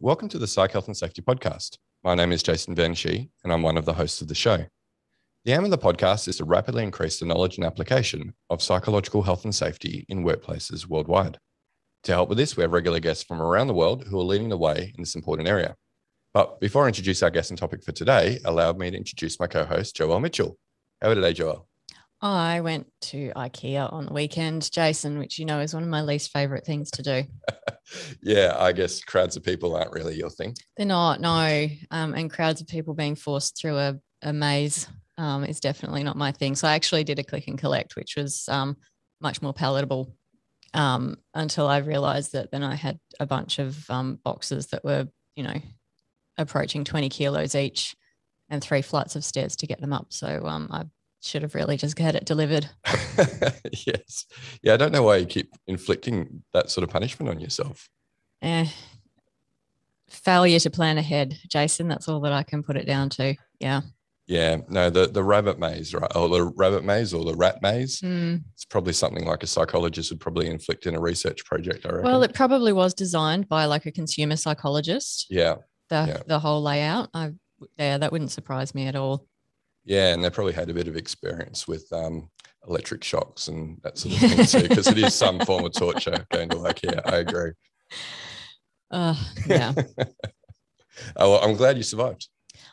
Welcome to the Psych Health and Safety Podcast. My name is Jason Venshi, and I'm one of the hosts of the show. The aim of the podcast is to rapidly increase the knowledge and application of psychological health and safety in workplaces worldwide. To help with this, we have regular guests from around the world who are leading the way in this important area. But before I introduce our guest and topic for today, allow me to introduce my co host, Joelle Mitchell. How are you today, Joelle? I went to IKEA on the weekend, Jason, which you know is one of my least favorite things to do. yeah, I guess crowds of people aren't really your thing. They're not, no. Um, and crowds of people being forced through a, a maze um, is definitely not my thing. So I actually did a click and collect, which was um, much more palatable um, until I realized that then I had a bunch of um, boxes that were, you know, approaching 20 kilos each and three flights of stairs to get them up. So um, I should have really just had it delivered. yes. Yeah, I don't know why you keep inflicting that sort of punishment on yourself. Eh, failure to plan ahead, Jason. That's all that I can put it down to. Yeah. Yeah, no, the, the rabbit maze, right? Or the rabbit maze or the rat maze. Mm. It's probably something like a psychologist would probably inflict in a research project, I reckon. Well, it probably was designed by like a consumer psychologist. yeah. The Yeah. the whole layout. I yeah, that wouldn't surprise me at all. Yeah, and they probably had a bit of experience with um, electric shocks and that sort of thing too, because it is some form of torture going to like, yeah, I agree. Uh, yeah, oh, well, I'm glad you survived.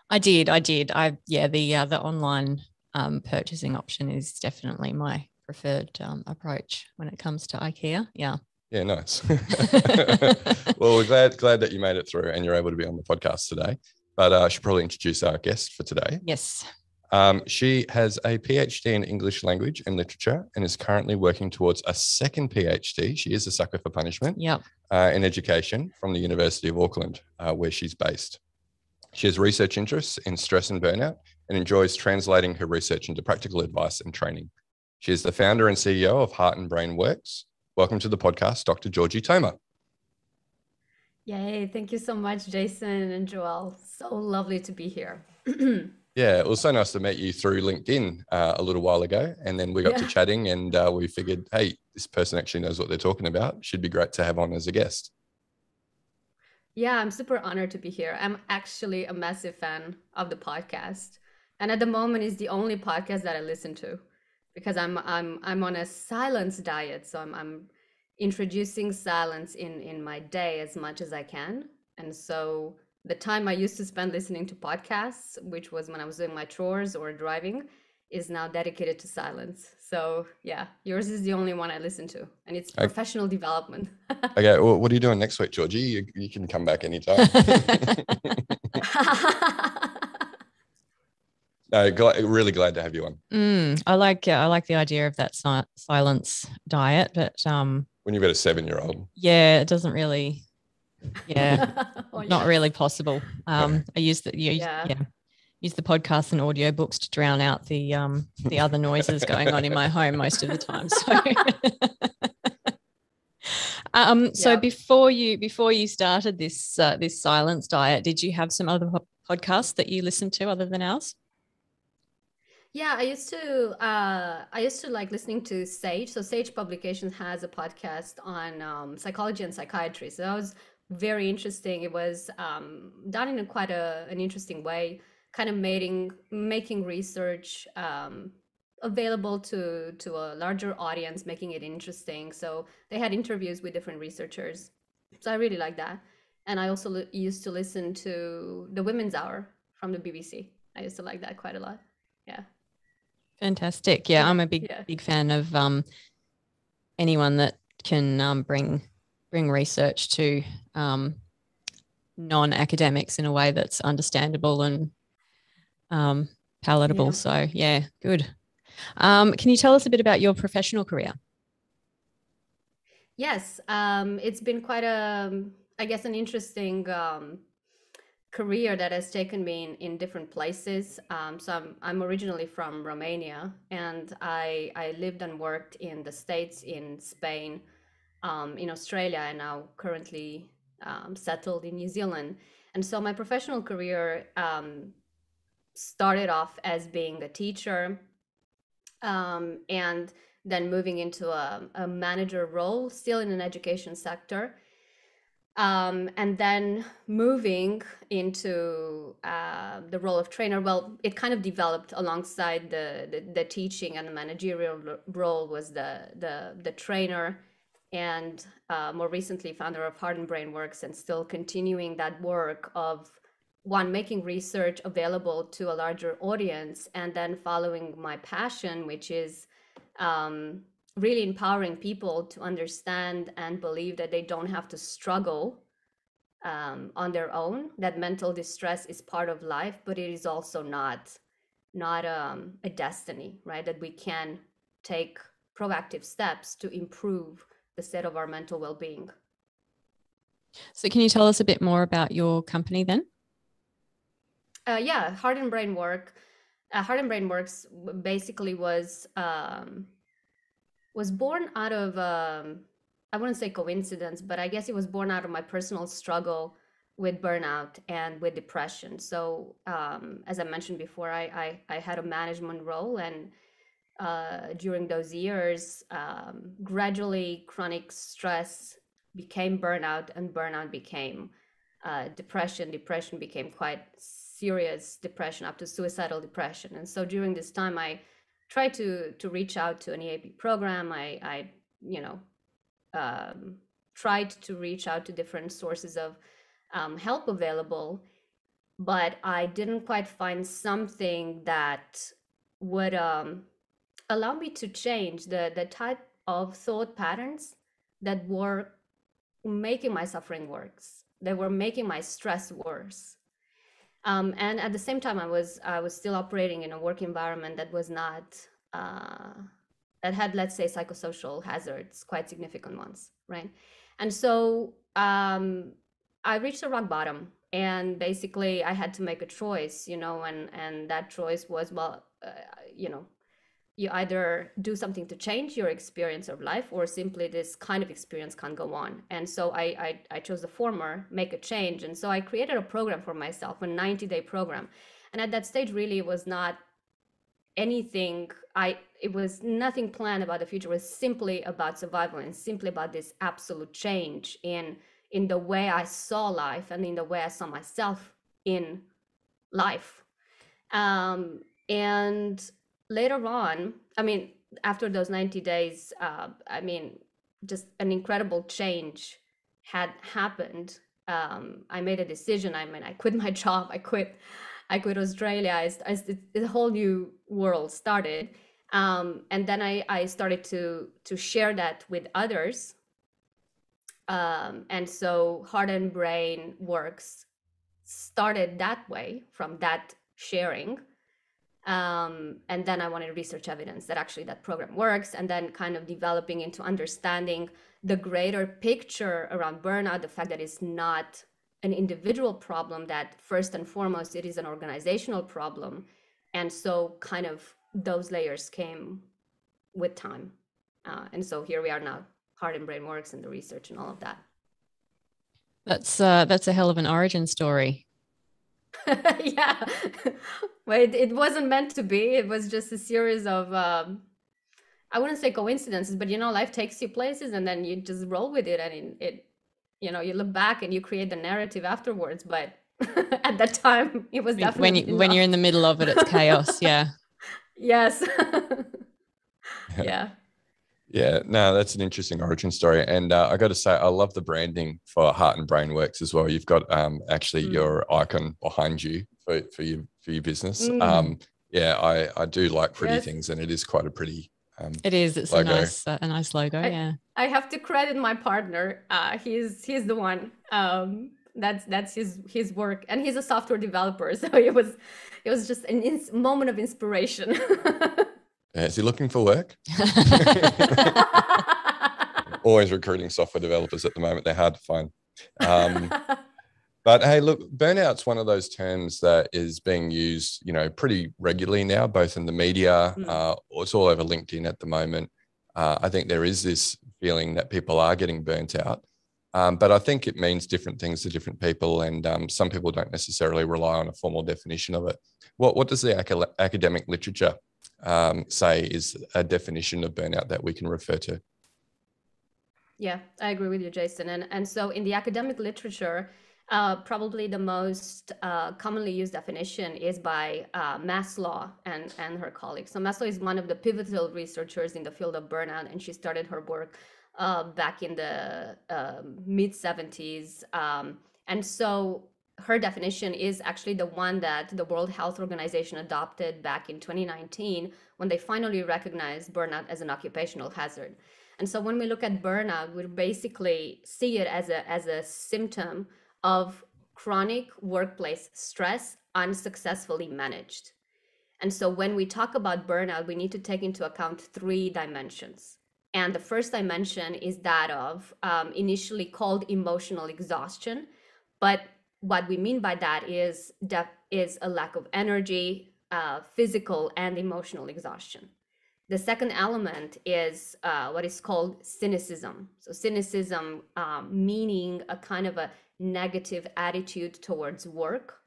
I did. I did. I yeah, the uh, the online um, purchasing option is definitely my preferred um, approach when it comes to IKEA. Yeah. Yeah, nice. well, we're glad glad that you made it through and you're able to be on the podcast today. But uh, I should probably introduce our guest for today. Yes. Um, she has a PhD in English language and literature and is currently working towards a second PhD. She is a sucker for punishment Yep. uh, in education from the University of Auckland, uh, where she's based. She has research interests in stress and burnout and enjoys translating her research into practical advice and training. She is the founder and CEO of Heart and Brain Works. Welcome to the podcast, Dr. Georgi Toma. Yay, thank you so much, Jason and Joelle. So lovely to be here. Yeah, it was so nice to meet you through LinkedIn uh, a little while ago. And then we got to chatting and uh, we figured, hey, this person actually knows what they're talking about. Should be great to have on as a guest. yeah, I'm super honored to be here. I'm actually a massive fan of the podcast. And at the moment it's the only podcast that I listen to because I'm I'm I'm on a silence diet. So I'm I'm introducing silence in in my day as much as I can. And so the time I used to spend listening to podcasts, which was when I was doing my chores or driving, is now dedicated to silence. So yeah, yours is the only one I listen to, and it's Okay. professional development. Okay, well, what are you doing next week, Georgi? You, you can come back anytime. no, gl- really glad to have you on. Mm, I like uh, I like the idea of that si- silence diet, but um, When you've got a seven year old. yeah, it doesn't really. Yeah, Oh, not yes. really possible. Um, I use the you, Yeah. yeah. use the podcasts and audiobooks to drown out the um the other noises going on in my home most of the time. So. Um, so Yeah. before you before you started this uh, this silence diet, did you have some other po- podcasts that you listened to other than ours? Yeah, I used to uh, I used to like listening to Sage. So Sage Publications has a podcast on um, psychology and psychiatry. So that was very interesting. It was um, done in a quite a, an interesting way, kind of making making research um, available to to a larger audience, making it interesting. So they had interviews with different researchers. So I really like that. And I also li- used to listen to the Women's Hour from the BBC. I used to like that quite a lot. Yeah. Fantastic. Yeah, Yeah, I'm a big yeah. big fan of um, anyone that can um, bring bring research to um, non-academics in a way that's understandable and um, palatable. Yeah. So yeah, good. Um, can you tell us a bit about your professional career? Yes, um, it's been quite a, I guess, an interesting um, career that has taken me in, in different places. Um, so I'm, I'm originally from Romania, and I I lived and worked in the States, in Spain, um, in Australia, and now currently um, settled in New Zealand. And so my professional career um, started off as being a teacher, um, and then moving into a, a manager role, still in an education sector. um, and then moving into uh, the role of trainer well it kind of developed alongside the, the, the teaching and the managerial role was the the, the trainer and uh, more recently founder of heart and brain works and still continuing that work of one making research available to a larger audience and then following my passion which is um, really empowering people to understand and believe that they don't have to struggle um, on their own that mental distress is part of life but it is also not not um, a destiny right? That we can take proactive steps to improve the state of our mental well-being. So can you tell us a bit more about your company then? Uh, yeah heart and brain work. Uh, heart and brain works basically was um, was born out of um, I wouldn't say coincidence, but I guess it was born out of my personal struggle with burnout and with depression. So um, as I mentioned before, I, I, I had a management role, and uh, during those years, um, gradually chronic stress became burnout, and burnout became uh, depression. Depression became quite serious depression, up to suicidal depression. And so during this time, I tried to to reach out to an EAP program. I I you know um, tried to reach out to different sources of um, help available, but I didn't quite find something that would um, allow me to change the the type of thought patterns that were making my suffering worse. that were making my stress worse. Um, and at the same time, I was I was still operating in a work environment that was not uh, that had, let's say, psychosocial hazards, quite significant ones, right? And so um, I reached a rock bottom, and basically I had to make a choice, you know, and and that choice was well, uh, you know, you either do something to change your experience of life or simply this kind of experience can't go on. And so I, I, I chose the former make a change. And so i created a program for myself a 90 day program. And at that stage really it was not anything i it was nothing planned about the future. It was simply about survival and simply about this absolute change in in the way i saw life and in the way i saw myself in life. Um, and later on, I mean, after those 90 days, uh, I mean, just an incredible change had happened. Um, I made a decision. I mean, I quit my job. I quit. I quit Australia. I, I, the whole new world started, um, and then I, I started to to share that with others. Um, and so, Heart and Brain Works started that way from that sharing um, and then i wanted research evidence that actually that program works and then kind of developing into understanding the greater picture around burnout the fact that it's not an individual problem that first and foremost it is an organizational problem. And so kind of those layers came with time. Uh, and so here we are now heart and brain works and the research and all of that. That's uh, that's a hell of an origin story yeah. But it, it wasn't meant to be. It was just a series of um, i wouldn't say coincidences but you know life takes you places and then you just roll with it and it, it you know you look back and you create the narrative afterwards but at that time it was definitely when you when you're in the middle of it it's chaos. Yeah. Yes. Yeah yeah, no, that's an interesting origin story, and uh, I got to say, I love the branding for Heart and Brain Works as well. You've got um, actually mm. your icon behind you for, for your for your business. Mm. Um, yeah, I I do like pretty yes. things, and it is quite a pretty. Um, it is. It's logo. a nice uh, a nice logo. I, yeah. I have to credit my partner. Uh, he's he's the one. Um, that's that's his his work, and he's a software developer, so it was it was just an ins- moment of inspiration. Is he looking for work? Always recruiting software developers at the moment. They're hard to find. Um, but hey, look, burnout's one of those terms that is being used, you know, pretty regularly now, both in the media. Mm. Uh, it's all over LinkedIn at the moment. Uh, I think there is this feeling that people are getting burnt out. Um, but I think it means different things to different people, and um, some people don't necessarily rely on a formal definition of it. What, what does the academic literature um, say is a definition of burnout that we can refer to? Yeah, I agree with you, Jason. And and so in the academic literature, uh, probably the most uh, commonly used definition is by uh, Maslach and, and her colleagues. So Maslach is one of the pivotal researchers in the field of burnout, and she started her work uh, back in the um, mid 70s. Um, and so her definition is actually the one that the World Health Organization adopted back in 2019 when they finally recognized burnout as an occupational hazard. And so when we look at burnout, we basically see it as a as a symptom of chronic workplace stress unsuccessfully managed. And so when we talk about burnout, we need to take into account three dimensions. And the first dimension is that of um, initially called emotional exhaustion. But what we mean by that is def- is a lack of energy, uh, physical and emotional exhaustion. The second element is uh, what is called cynicism. So cynicism um, meaning a kind of a negative attitude towards work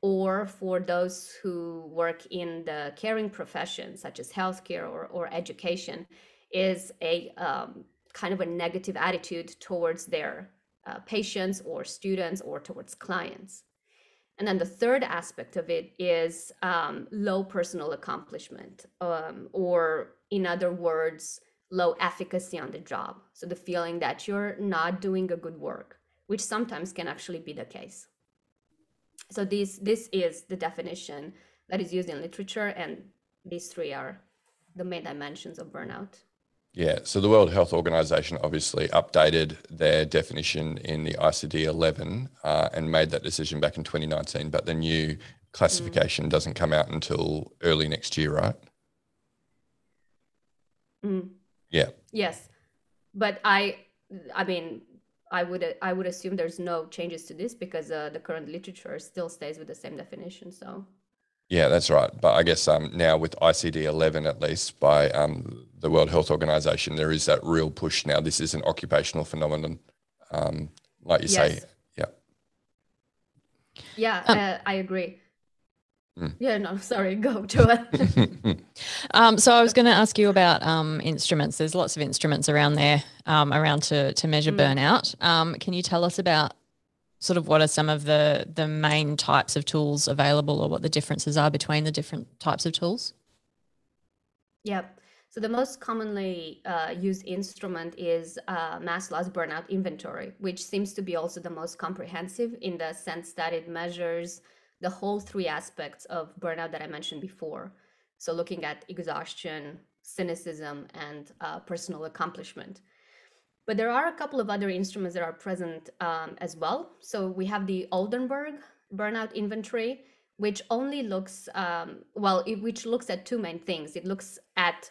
or for those who work in the caring profession such as healthcare or, or education is a um, kind of a negative attitude towards their uh, patients or students or towards clients and then the third aspect of it is um, low personal accomplishment um, or in other words low efficacy on the job so the feeling that you're not doing a good work which sometimes can actually be the case. So this this is the definition that is used in literature, and these three are the main dimensions of burnout. Yeah, so the World Health Organization obviously updated their definition in the ICD 11 uh, and made that decision back in 2019, but the new classification mm. doesn't come out until early next year, right? Mm. Yeah. Yes, but I, I mean, I would I would assume there's no changes to this because uh, the current literature still stays with the same definition. So. Yeah, that's right. But I guess um, now with ICD 11, at least by um, the World Health Organization, there is that real push now. This is an occupational phenomenon, um, like you yes. say. Yeah. Yeah, um, uh, I agree. Mm. Yeah, no, sorry, go to it. um, so I was going to ask you about um, instruments. There's lots of instruments around there, um, around to to measure mm. burnout. Um, can you tell us about sort of what are some of the the main types of tools available, or what the differences are between the different types of tools? Yep. So the most commonly uh, used instrument is uh, Maslach's burnout inventory, which seems to be also the most comprehensive in the sense that it measures the whole three aspects of burnout that I mentioned before. So, looking at exhaustion, cynicism, and uh, personal accomplishment. But there are a couple of other instruments that are present um, as well. So, we have the Oldenburg burnout inventory, which only looks, um, well, it, which looks at two main things. It looks at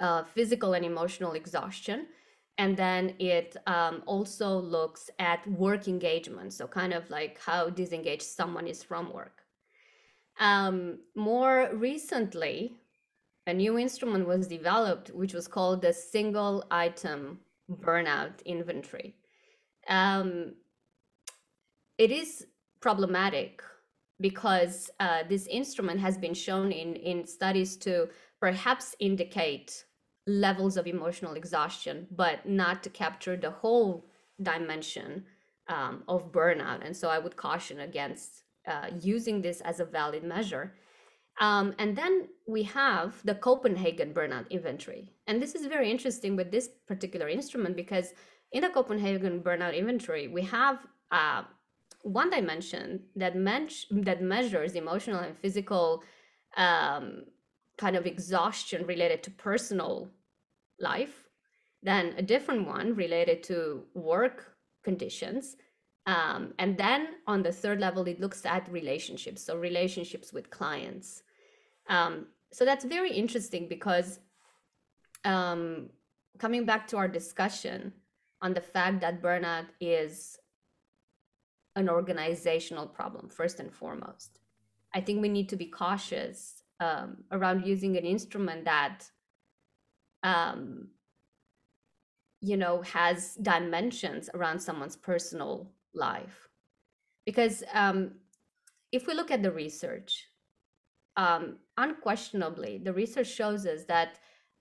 uh, physical and emotional exhaustion and then it um, also looks at work engagement so kind of like how disengaged someone is from work um, more recently a new instrument was developed which was called the single item burnout inventory um, it is problematic because uh, this instrument has been shown in, in studies to perhaps indicate levels of emotional exhaustion, but not to capture the whole dimension um, of burnout. And so I would caution against uh, using this as a valid measure. Um, and then we have the Copenhagen burnout inventory. And this is very interesting with this particular instrument because in the Copenhagen burnout inventory, we have uh, one dimension that, men- that measures emotional and physical um, kind of exhaustion related to personal life, then a different one related to work conditions. Um, and then on the third level, it looks at relationships, so relationships with clients. Um, so that's very interesting because um, coming back to our discussion on the fact that burnout is an organizational problem, first and foremost, I think we need to be cautious um, around using an instrument that um, you know has dimensions around someone's personal life. Because um, if we look at the research um, unquestionably the research shows us that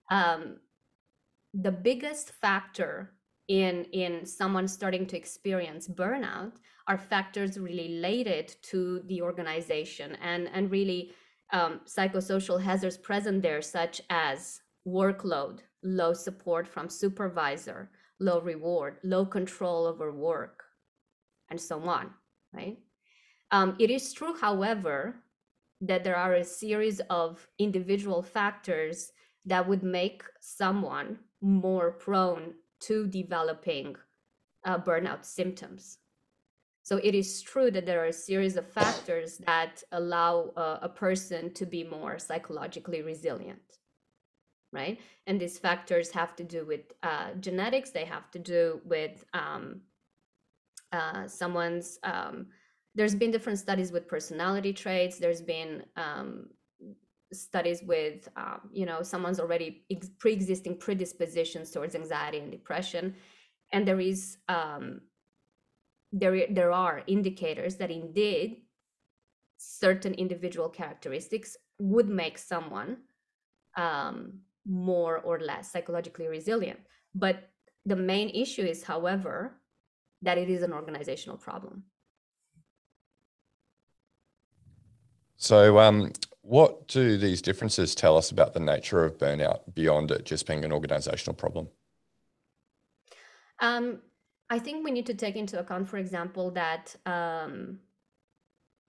um, the biggest factor in in someone starting to experience burnout are factors related to the organization and and really um, psychosocial hazards present there such as workload low support from supervisor low reward low control over work and so on right um, it is true however that there are a series of individual factors that would make someone more prone to developing uh, burnout symptoms. So it is true that there are a series of factors that allow uh, a person to be more psychologically resilient, right? And these factors have to do with uh, genetics. They have to do with um, uh, someone's. Um, there's been different studies with personality traits. There's been um, studies with um, you know someone's already ex- pre-existing predispositions towards anxiety and depression and there is um, there there are indicators that indeed certain individual characteristics would make someone um, more or less psychologically resilient but the main issue is however that it is an organizational problem so um, what do these differences tell us about the nature of burnout beyond it just being an organizational problem? Um, I think we need to take into account, for example, that um,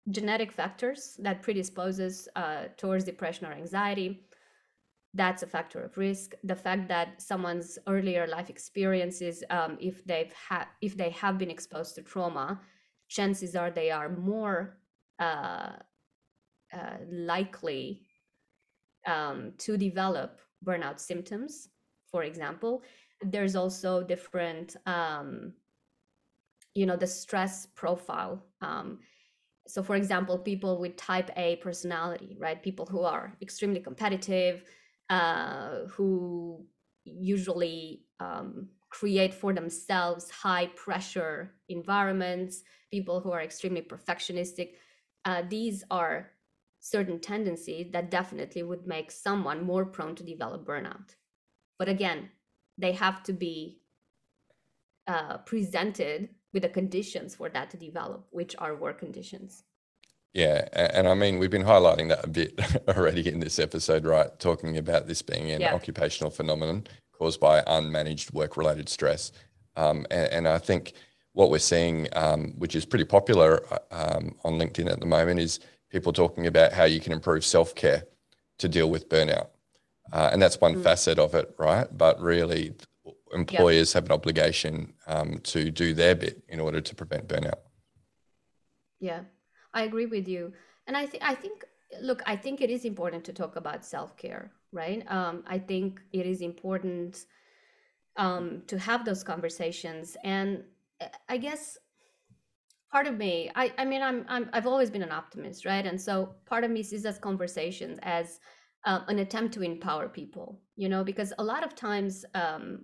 genetic factors that predisposes uh, towards depression or anxiety that's a factor of risk the fact that someone's earlier life experiences um, if they've had if they have been exposed to trauma chances are they are more uh, uh, likely um, to develop burnout symptoms, for example. There's also different, um, you know, the stress profile. Um, so, for example, people with type A personality, right? People who are extremely competitive, uh, who usually um, create for themselves high pressure environments, people who are extremely perfectionistic. Uh, these are certain tendencies that definitely would make someone more prone to develop burnout. But again, they have to be uh, presented with the conditions for that to develop, which are work conditions. Yeah, and I mean we've been highlighting that a bit already in this episode, right? Talking about this being an yeah. occupational phenomenon caused by unmanaged work-related stress, um, and, and, I think what we're seeing, um, which is pretty popular uh, um, on LinkedIn at the moment, is people talking about how you can improve self care to deal with burnout. Uh, and that's one mm. facet of it, right? But really, employers have an obligation um, to do their bit in order to prevent burnout. Yeah, I agree with you. And I think, I think, look, I think it is important to talk about self care, right? Um, I think it is important um, to have those conversations. And I guess part of me i i mean i'm, I'm i've always been an optimist right and so part of me sees those conversations as uh, an attempt to empower people you know because a lot of times um,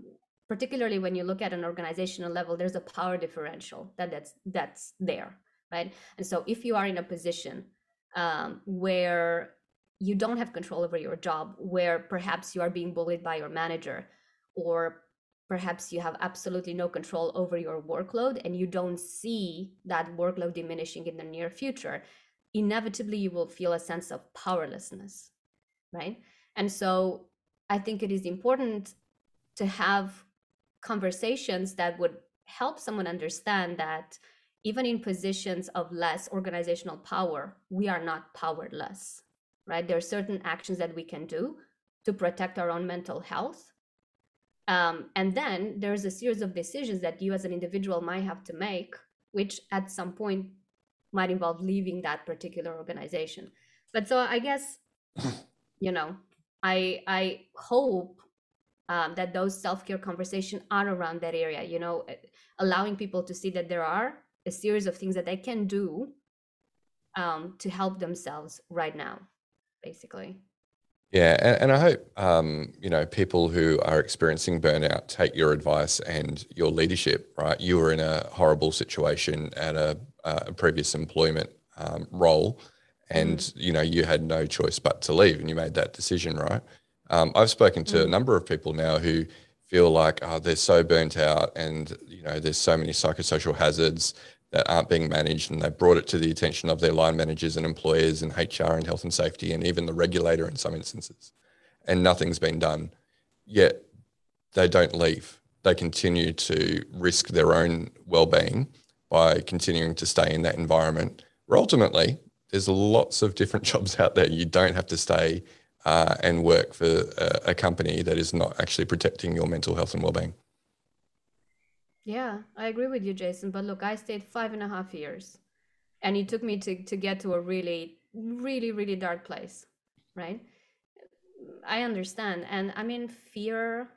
particularly when you look at an organizational level there's a power differential that that's that's there right? And so if you are in a position um, where you don't have control over your job where perhaps you are being bullied by your manager or perhaps you have absolutely no control over your workload and you don't see that workload diminishing in the near future inevitably you will feel a sense of powerlessness right? And so i think it is important to have conversations that would help someone understand that even in positions of less organizational power we are not powerless right there are certain actions that we can do to protect our own mental health um, and then there's a series of decisions that you as an individual might have to make, which at some point might involve leaving that particular organization. But so I guess, you know, I I hope um, that those self care conversations are around that area. You know, eh, allowing people to see that there are a series of things that they can do um, to help themselves right now, basically. Yeah, and, and I hope um, you know people who are experiencing burnout take your advice and your leadership. Right, you were in a horrible situation at a, a previous employment um, role, and mm. you know you had no choice but to leave, and you made that decision. Right. Um, I've spoken to mm. a number of people now who feel like oh, they're so burnt out and you know there's so many psychosocial hazards that aren't being managed and they brought it to the attention of their line managers and employers and HR and health and safety and even the regulator in some instances. And nothing's been done. Yet they don't leave. They continue to risk their own well-being by continuing to stay in that environment. Where ultimately there's lots of different jobs out there. You don't have to stay uh, and work for a, a, company that is not actually protecting your mental health and well-being. Yeah, I agree with you, Jason. But look, I stayed five and a half years, and it took me to to get to a really, really, really dark place, right? I understand, and I mean, fear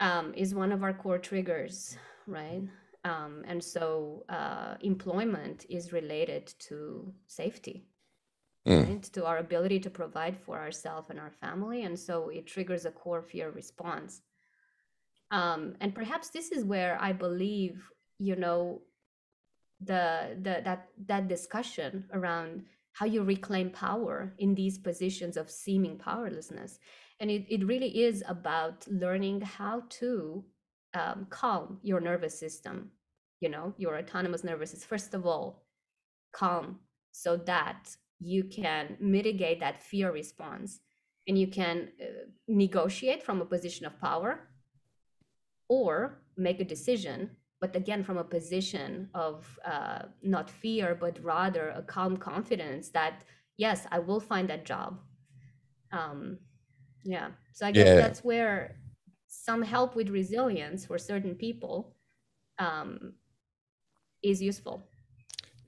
um, is one of our core triggers, right? Um, and so, uh, employment is related to safety mm. right? to our ability to provide for ourselves and our family. And so it triggers a core fear response. Um, and perhaps this is where I believe, you know, the, the that that discussion around how you reclaim power in these positions of seeming powerlessness. And it, it really is about learning how to um, calm your nervous system, you know, your autonomous nervous system. First of all, calm so that you can mitigate that fear response and you can uh, negotiate from a position of power or make a decision but again from a position of uh, not fear but rather a calm confidence that yes i will find that job. Um, yeah. So i guess yeah. that's where some help with resilience for certain people um, is useful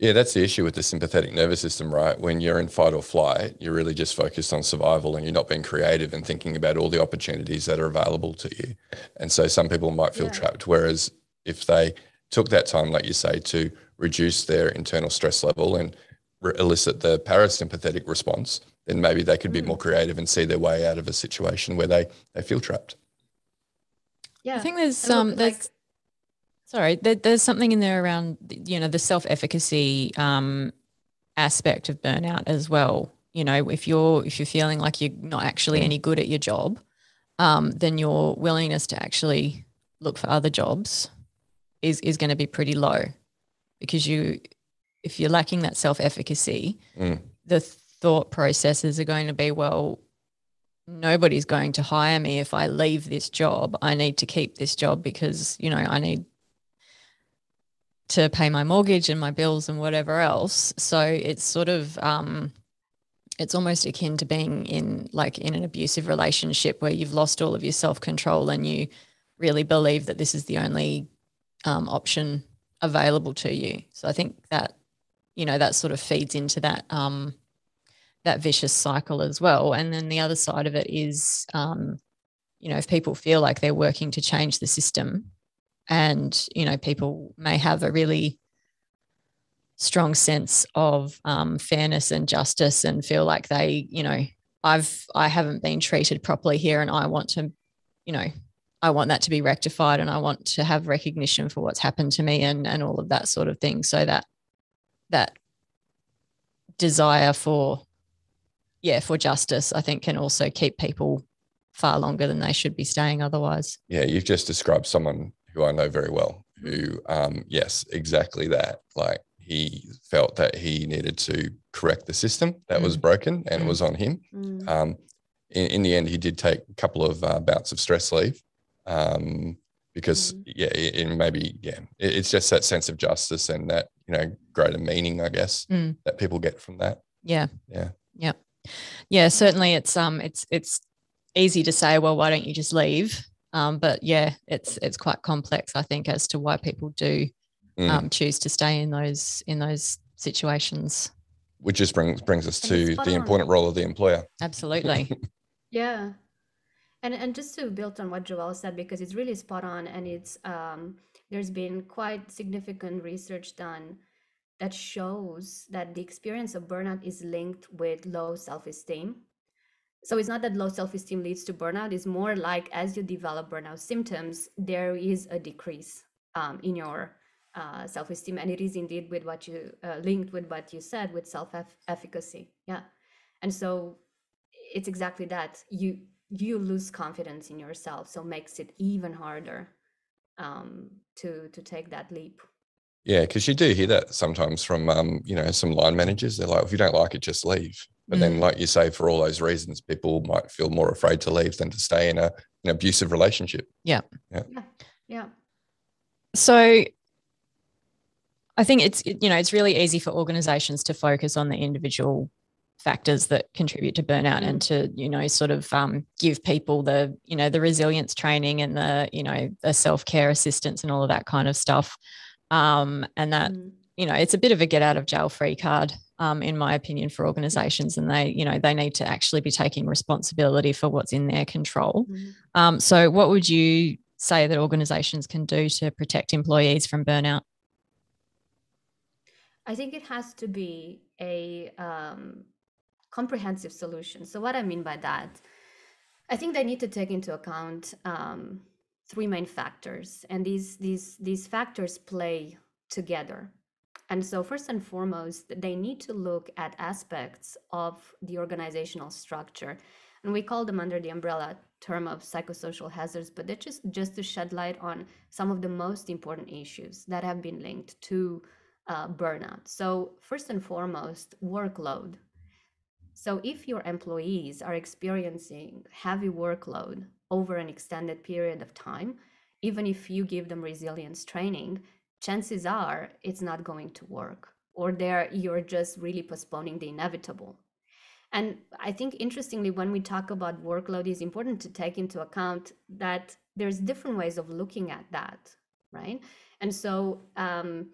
yeah, that's the issue with the sympathetic nervous system, right? When you're in fight or flight, you're really just focused on survival and you're not being creative and thinking about all the opportunities that are available to you. And so some people might feel yeah. trapped. Whereas if they took that time, like you say, to reduce their internal stress level and re- elicit the parasympathetic response, then maybe they could be mm. more creative and see their way out of a situation where they, they feel trapped. Yeah. I think there's some, um, there's, like- Sorry, there, there's something in there around you know the self efficacy um, aspect of burnout as well. You know, if you're if you're feeling like you're not actually any good at your job, um, then your willingness to actually look for other jobs is is going to be pretty low because you if you're lacking that self efficacy, mm. the thought processes are going to be well nobody's going to hire me if I leave this job. I need to keep this job because, you know, I need to pay my mortgage and my bills and whatever else. So it's sort of um, it's almost akin to being in like in an abusive relationship where you've lost all of your self control and you really believe that this is the only um, option available to you. So I think that you know that sort of feeds into that um, that vicious cycle as well. And then the other side of it is, um, you know, if people feel like they're working to change the system, and you know people may have a really strong sense of um, fairness and justice and feel like they you know i've i haven't been treated properly here and i want to you know i want that to be rectified and i want to have recognition for what's happened to me and and all of that sort of thing. So that that desire for yeah for justice i think can also keep people far longer than they should be staying otherwise. Yeah you've just described someone who I know very well, who, um, yes, exactly that. Like he felt that he needed to correct the system that mm. was broken and mm. it was on him. Mm. Um, in, in, the end, he did take a couple of uh, bouts of stress leave um, because, mm. yeah, it, it maybe, yeah, it, it's just that sense of justice and that, you know, greater meaning, I guess, mm. that people get from that. Yeah. Yeah. Yeah. Yeah. Certainly it's, um, it's, it's, easy to say well why don't you just leave um, but yeah, it's it's quite complex, I think, as to why people do mm. um, choose to stay in those in those situations. Which just brings brings us to the important role of the employer. Absolutely. yeah. And and just to build on what Joelle said, because it's really spot on, and it's um, there's been quite significant research done that shows that the experience of burnout is linked with low self-esteem so it's not that low self-esteem leads to burnout it's more like as you develop burnout symptoms there is a decrease um, in your uh, self-esteem and it is indeed with what you uh, linked with what you said with self-efficacy yeah. And so it's exactly that you you lose confidence in yourself so makes it even harder um, to to take that leap yeah because you do hear that sometimes from um, you know some line managers. They're like if you don't like it just leave. But mm. then like you say for all those reasons people might feel more afraid to leave than to stay in a, an abusive relationship. Yeah. Yeah. Yeah, yeah. so I think it's you know it's really easy for organizations to focus on the individual factors that contribute to burnout mm. and to you know sort of um, give people the you know the resilience training and the you know the self-care assistance and all of that kind of stuff um, and that mm. you know it's a bit of a get out of jail free card um, in my opinion for organizations and they you know they need to actually be taking responsibility for what's in their control mm. so what would you say that organizations can do to protect employees from burnout I think it has to be a um, comprehensive solution. So, what I mean by that, I think they need to take into account um, three main factors, and these these these factors play together. And so, first and foremost, they need to look at aspects of the organizational structure, and we call them under the umbrella term of psychosocial hazards. But they're just just to shed light on some of the most important issues that have been linked to uh, burnout. So, first and foremost, workload. So, if your employees are experiencing heavy workload over an extended period of time, even if you give them resilience training, chances are it's not going to work, or there you're just really postponing the inevitable. And I think interestingly, when we talk about workload, it's important to take into account that there's different ways of looking at that, right? And so, um,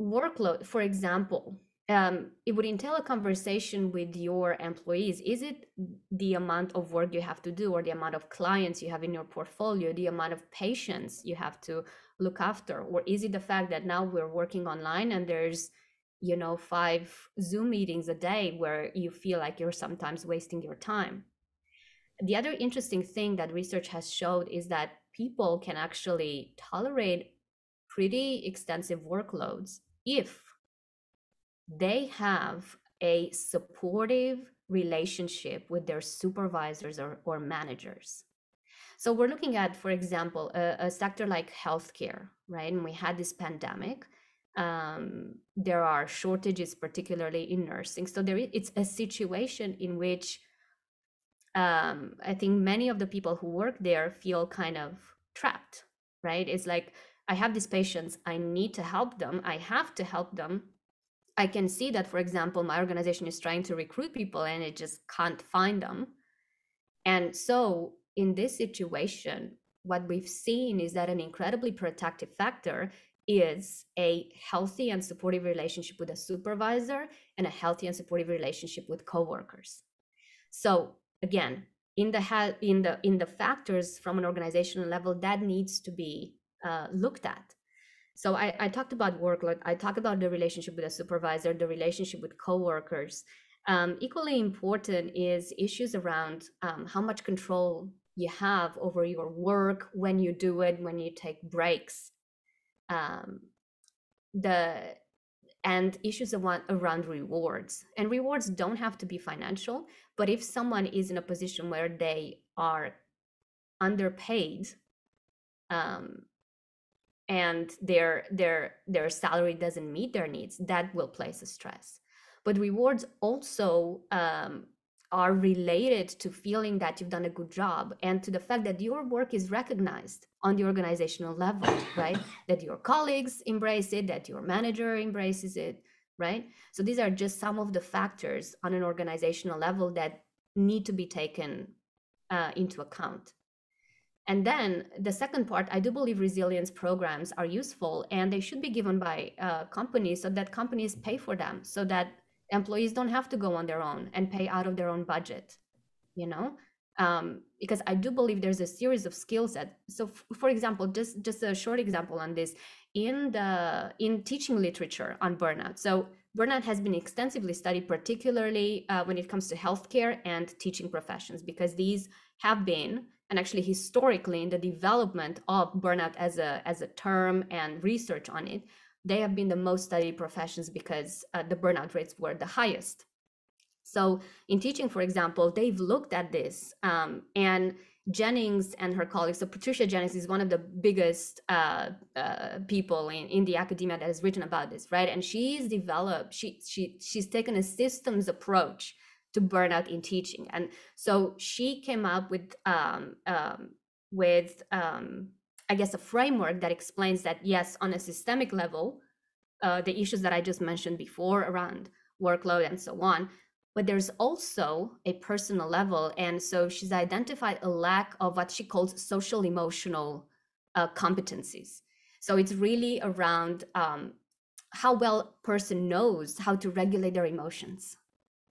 workload, for example, um, it would entail a conversation with your employees. Is it the amount of work you have to do, or the amount of clients you have in your portfolio, the amount of patients you have to look after, or is it the fact that now we're working online and there's you know five zoom meetings a day where you feel like you're sometimes wasting your time the other interesting thing that research has showed is that people can actually tolerate pretty extensive workloads if they have a supportive relationship with their supervisors or, or managers. So we're looking at, for example, a, a sector like healthcare, right? And we had this pandemic. Um, there are shortages, particularly in nursing. So there, it's a situation in which um, I think many of the people who work there feel kind of trapped, right? It's like I have these patients, I need to help them, I have to help them, I can see that, for example, my organization is trying to recruit people and it just can't find them. And so, in this situation, what we've seen is that an incredibly protective factor is a healthy and supportive relationship with a supervisor and a healthy and supportive relationship with coworkers. So, again, in the in the in the factors from an organizational level that needs to be uh, looked at so I, I talked about workload. I talked about the relationship with a supervisor, the relationship with coworkers. Um, equally important is issues around um, how much control you have over your work, when you do it, when you take breaks, um, the and issues around, around rewards. And rewards don't have to be financial, but if someone is in a position where they are underpaid, um, and their their their salary doesn't meet their needs that will place a stress. But rewards also um, are related to feeling that you've done a good job and to the fact that your work is recognized on the organizational level right? That your colleagues embrace it that your manager embraces it right? So these are just some of the factors on an organizational level that need to be taken uh, into account and then the second part, I do believe resilience programs are useful and they should be given by uh, companies so that companies pay for them so that employees don't have to go on their own and pay out of their own budget, you know? Um, because I do believe there's a series of skill sets. So, for example, just just a short example on this in the in teaching literature on burnout. So, burnout has been extensively studied, particularly uh, when it comes to healthcare and teaching professions, because these have been and actually historically in the development of burnout as a as a term and research on it they have been the most studied professions because uh, the burnout rates were the highest So in teaching, for example, they've looked at this um, and Jennings and her colleagues, so Patricia Jennings is one of the biggest uh, uh, people in, in the academia that has written about this, right? And she's developed, she, she, she's taken a systems approach to burnout in teaching. And so she came up with, um, um, with um, I guess, a framework that explains that, yes, on a systemic level, uh, the issues that I just mentioned before around workload and so on, but there's also a personal level. And so she's identified a lack of what she calls social emotional uh, competencies. So it's really around um, how well person knows how to regulate their emotions,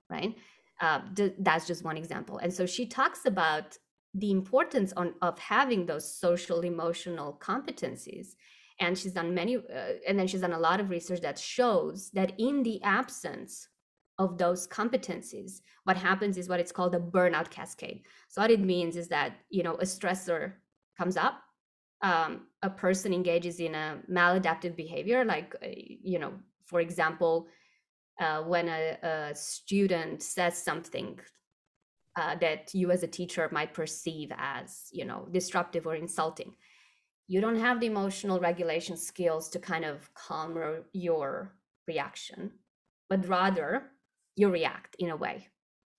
right? Uh, th- that's just one example. And so she talks about the importance on, of having those social emotional competencies. And she's done many, uh, and then she's done a lot of research that shows that in the absence of those competencies what happens is what it's called a burnout cascade so what it means is that you know a stressor comes up um, a person engages in a maladaptive behavior like uh, you know for example uh, when a, a, student says something uh, that you as a teacher might perceive as you know disruptive or insulting. You don't have the emotional regulation skills to kind of calm your reaction but rather you react in a way.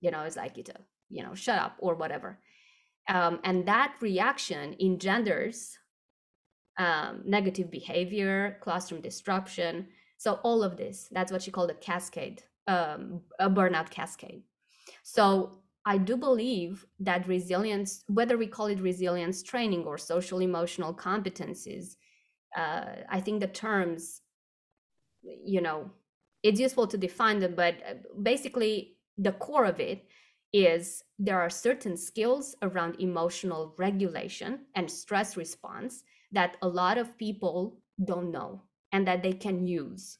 You know it's like you to you know shut up or whatever. Um, and that reaction engenders um, negative behavior classroom disruption so all of this that's what she called a cascade um, a burnout cascade. So i do believe that resilience whether we call it resilience training or social emotional competencies uh, i think the terms you know it's useful to define them, but uh, basically the core of it is there are certain skills around emotional regulation and stress response that a lot of people don't know and that they can use.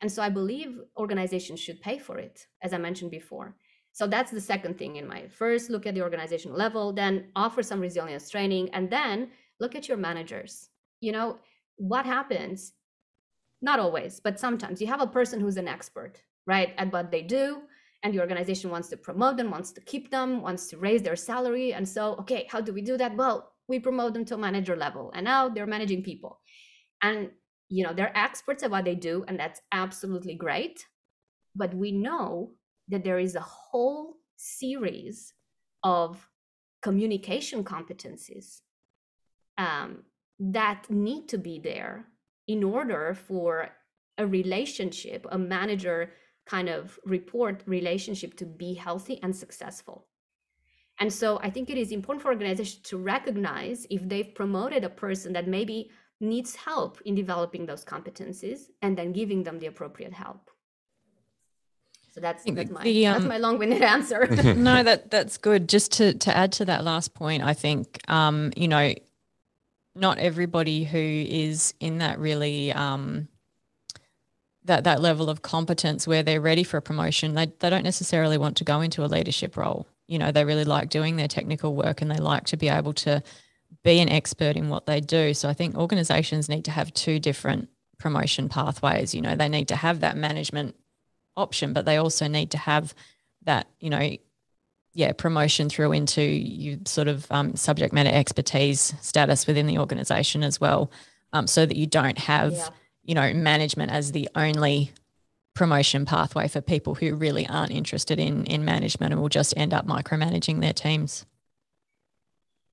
And so I believe organizations should pay for it, as I mentioned before. So that's the second thing in my first look at the organizational level, then offer some resilience training, and then look at your managers. You know, what happens not always, but sometimes you have a person who's an expert, right, at what they do, and the organization wants to promote them, wants to keep them, wants to raise their salary. And so, okay, how do we do that? Well, we promote them to a manager level, and now they're managing people. And you know, they're experts at what they do, and that's absolutely great. But we know that there is a whole series of communication competencies um, that need to be there in order for a relationship, a manager kind of report relationship to be healthy and successful. And so I think it is important for organizations to recognize if they've promoted a person that maybe needs help in developing those competencies and then giving them the appropriate help. So that's, that's my the, um, that's my long-winded answer. no, that that's good. Just to to add to that last point, I think um, you know, not everybody who is in that really um, that that level of competence where they're ready for a promotion they, they don't necessarily want to go into a leadership role you know they really like doing their technical work and they like to be able to be an expert in what they do so i think organizations need to have two different promotion pathways you know they need to have that management option but they also need to have that you know yeah, promotion through into you sort of um, subject matter expertise status within the organization as well, um, so that you don't have, yeah. you know, management as the only promotion pathway for people who really aren't interested in in management and will just end up micromanaging their teams.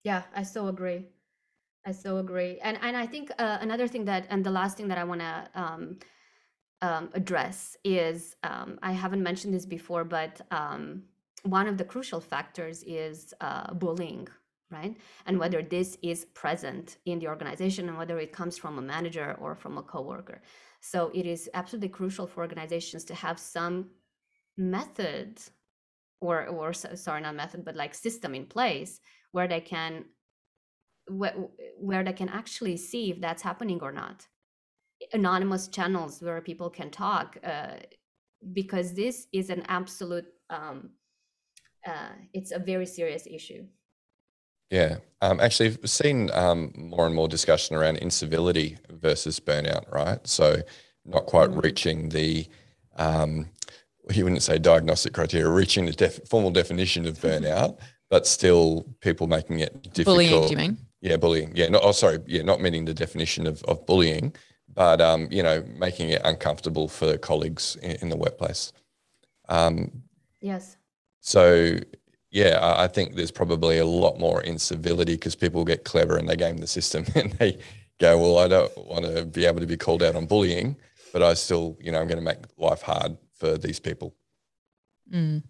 Yeah, I so agree. I so agree. And and I think uh, another thing that and the last thing that I want to um, um, address is um, I haven't mentioned this before, but um, one of the crucial factors is uh, bullying right and whether this is present in the organization and whether it comes from a manager or from a coworker so it is absolutely crucial for organizations to have some method or or sorry not method but like system in place where they can where, where they can actually see if that's happening or not anonymous channels where people can talk uh, because this is an absolute um, uh, it's a very serious issue. Yeah, um, actually, I've seen um, more and more discussion around incivility versus burnout, right? So, not quite mm-hmm. reaching the um, you wouldn't say diagnostic criteria, reaching the def- formal definition of burnout, but still people making it difficult. Bullying, do you mean? Yeah, bullying. Yeah, not, oh, sorry. Yeah, not meaning the definition of, of bullying, but, um, you know, making it uncomfortable for colleagues in, in the workplace. Um, yes. So, yeah, I, I think there's probably a lot more incivility because people get clever and they game the system and they go, well, I don't want to be able to be called out on bullying, but I still, you know, I'm going to make life hard for these people. Mm.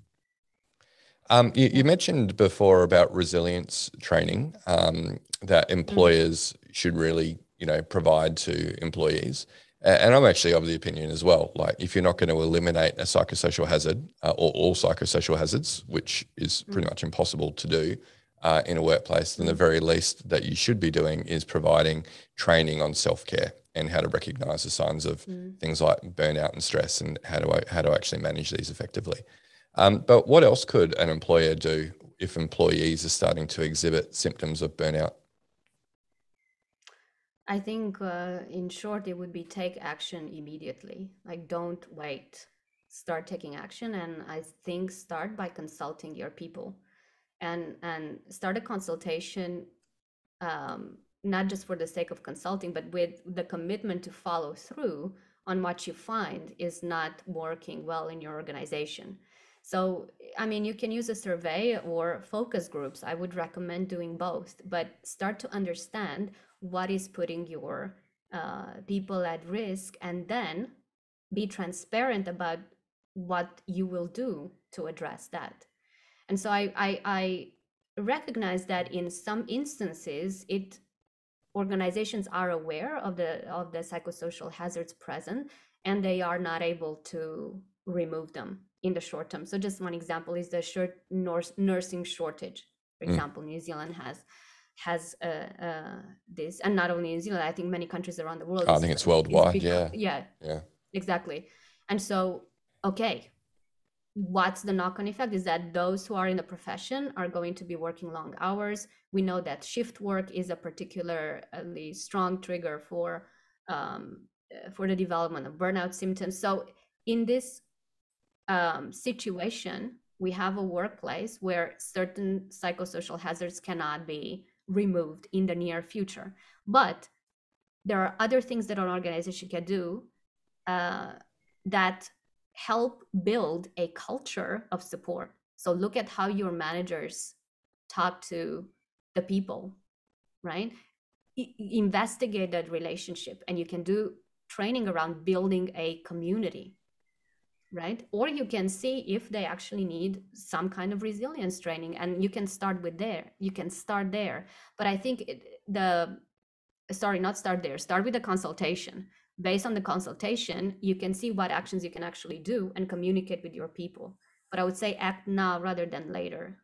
Um, you, you, mentioned before about resilience training um, that mm. employers mm. should really, you know, provide to employees. And I'm actually of the opinion as well. Like, if you're not going to eliminate a psychosocial hazard uh, or all psychosocial hazards, which is pretty mm. much impossible to do uh, in a workplace, then the mm. very least that you should be doing is providing training on self care and how to recognize the signs of mm. things like burnout and stress and how to how to actually manage these effectively. Um, but what else could an employer do if employees are starting to exhibit symptoms of burnout? I think, uh, in short, it would be take action immediately. Like, don't wait. Start taking action, and I think start by consulting your people, and and start a consultation, um, not just for the sake of consulting, but with the commitment to follow through on what you find is not working well in your organization. So, I mean, you can use a survey or focus groups. I would recommend doing both, but start to understand what is putting your uh, people at risk and then be transparent about what you will do to address that and so I, I, I recognize that in some instances it organizations are aware of the of the psychosocial hazards present and they are not able to remove them in the short term so just one example is the short nurse, nursing shortage for mm. example new zealand has has uh, uh, this, and not only New Zealand, I think many countries around the world. I think it's worldwide. yeah. Yeah. Yeah. Exactly. And so, okay, what's the knock-on effect is that those who are in the profession are going to be working long hours. We know that shift work is a particularly strong trigger for um, for the development of burnout symptoms. So, in this um, situation, we have a workplace where certain psychosocial hazards cannot be removed in the near future. But there are other things that an organization can do uh, that help build a culture of support. So look at how your managers talk to the people, right? I- investigate that relationship, and you can do training around building a community right? Or you can see if they actually need some kind of resilience training, and you can start with there. You can start there. But I think it, the sorry, not start there. Start with the consultation. Based on the consultation, you can see what actions you can actually do and communicate with your people. But I would say act now rather than later,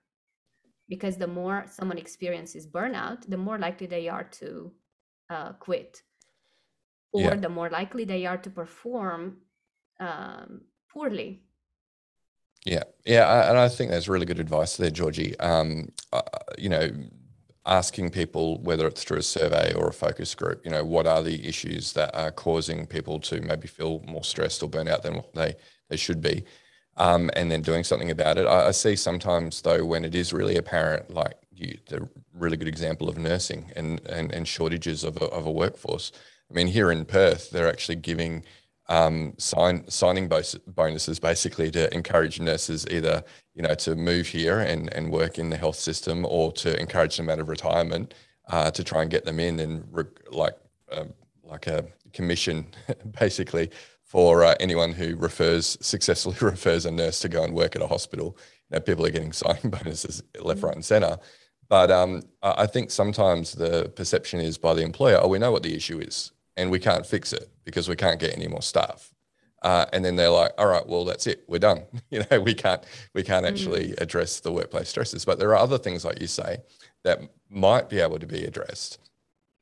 because the more someone experiences burnout, the more likely they are to uh, quit, or yeah. the more likely they are to perform um, poorly. Yeah, yeah, and I think that's really good advice there, Georgi. Um, uh, you know, asking people whether it's through a survey or a focus group, you know, what are the issues that are causing people to maybe feel more stressed or burnt out than what they they should be, um, and then doing something about it. I, I, see sometimes though when it is really apparent, like you, the really good example of nursing and and, and shortages of a, of a workforce. I mean, here in Perth, they're actually giving um, sign, signing bonuses basically to encourage nurses either you know to move here and, and work in the health system or to encourage them out of retirement uh, to try and get them in and re- like um, like a commission basically for uh, anyone who refers successfully refers a nurse to go and work at a hospital. You know, people are getting signing bonuses left, right, and centre. But um, I think sometimes the perception is by the employer, oh, we know what the issue is and we can't fix it because we can't get any more staff. Uh, and then they're like, all right, well, that's it. We're done. you know, we can't, we can't mm. actually address the workplace stresses. But there are other things, like you say, that might be able to be addressed.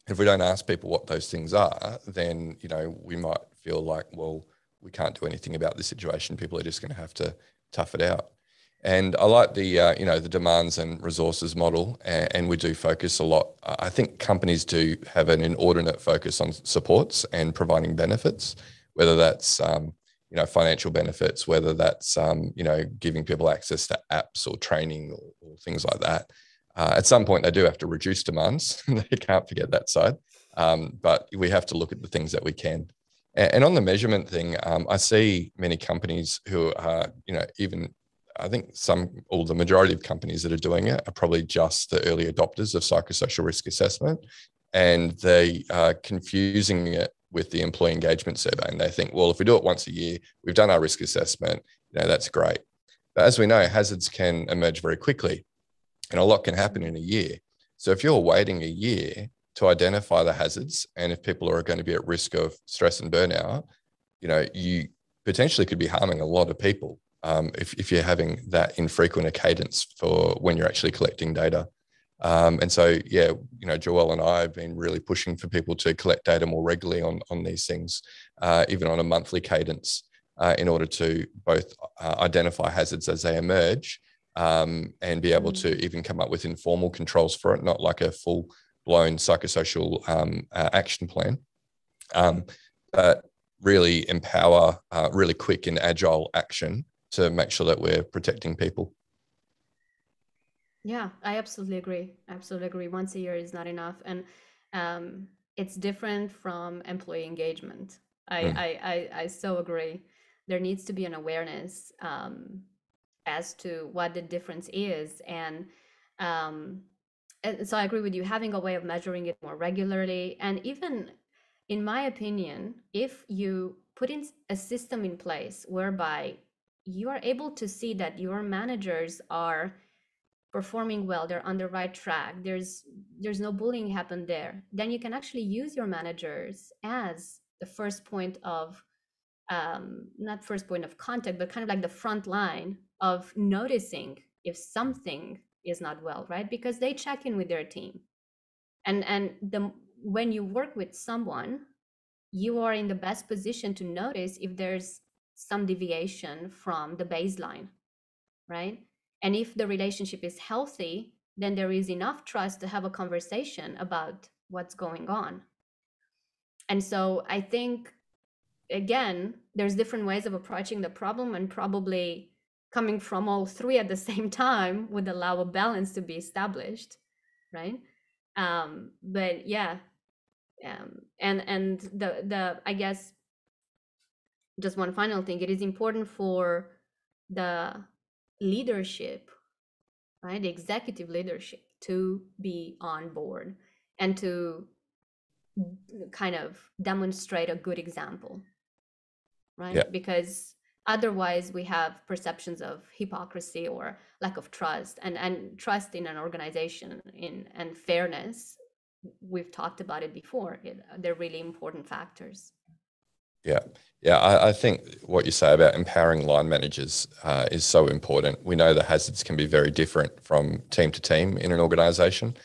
If we don't ask people what those things are, then, you know, we might feel like, well, we can't do anything about this situation. People are just going to have to tough it out. And I like the uh, you know the demands and resources model, and, and, we do focus a lot. I think companies do have an inordinate focus on supports and providing benefits, whether that's um, you know financial benefits, whether that's um, you know giving people access to apps or training or, or things like that. Uh, at some point, they do have to reduce demands. they can't forget that side, um, but we have to look at the things that we can. And, and on the measurement thing, um, I see many companies who are you know even I think some or the majority of companies that are doing it are probably just the early adopters of psychosocial risk assessment, and they are confusing it with the employee engagement survey and they think well if we do it once a year we've done our risk assessment you know that's great. But as we know hazards can emerge very quickly and a lot can happen in a year. So if you're waiting a year to identify the hazards and if people are going to be at risk of stress and burnout you know you potentially could be harming a lot of people um, if, if you're having that infrequent a cadence for when you're actually collecting data um, and so, yeah, you know, Joelle and I have been really pushing for people to collect data more regularly on, on these things, uh, even on a monthly cadence, uh, in order to both uh, identify hazards as they emerge um, and be able to mm. even come up with informal controls for it, not like a full blown psychosocial um, uh, action plan, um, but really empower uh, really quick and agile action to make sure that we're protecting people. Yeah, I absolutely agree. Absolutely agree. Once a year is not enough, and um, it's different from employee engagement. I, mm. I, I, I so agree. There needs to be an awareness um, as to what the difference is, and um, and so I agree with you. Having a way of measuring it more regularly, and even in my opinion, if you put in a system in place whereby you are able to see that your managers are performing well they're on the right track there's there's no bullying happen there then you can actually use your managers as the first point of um, not first point of contact but kind of like the front line of noticing if something is not well right? Because they check in with their team. And and the when you work with someone you are in the best position to notice if there's some deviation from the baseline right and if the relationship is healthy, then there is enough trust to have a conversation about what's going on. And so I think, again, there's different ways of approaching the problem, and probably coming from all three at the same time would allow a balance to be established, right? Um, but yeah, um, and and the the I guess just one final thing, it is important for the leadership, right? The executive leadership to be on board and to kind of demonstrate a good example, right? Yeah. Because otherwise we have perceptions of hypocrisy or lack of trust and and trust in an organization in and fairness we've talked about it before they're really important factors yeah, yeah. I, I, think what you say about empowering line managers uh, is so important. We know the hazards can be very different from team to team in an organisation,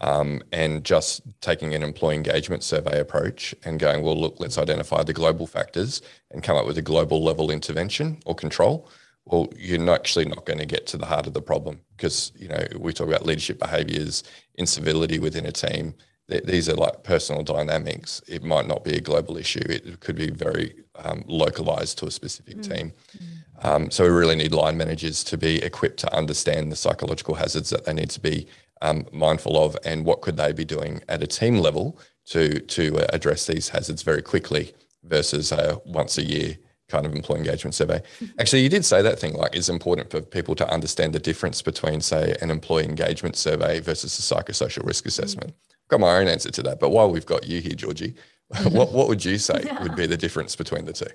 um, and just taking an employee engagement survey approach and going, well, look, let's identify the global factors and come up with a global level intervention or control. Well, you're not actually not going to get to the heart of the problem because you know we talk about leadership behaviours, incivility within a team, these are like personal dynamics. It might not be a global issue. It could be very um, localized to a specific mm. team. Mm. Um, so we really need line managers to be equipped to understand the psychological hazards that they need to be um, mindful of, and what could they be doing at a team level to to uh, address these hazards very quickly versus a once a year kind of employee engagement survey. Actually, you did say that thing like it's important for people to understand the difference between, say, an employee engagement survey versus a psychosocial risk assessment. Mm got my own answer to that. But while we've got you here, Georgi, what, what would you say yeah. would be the difference between the two?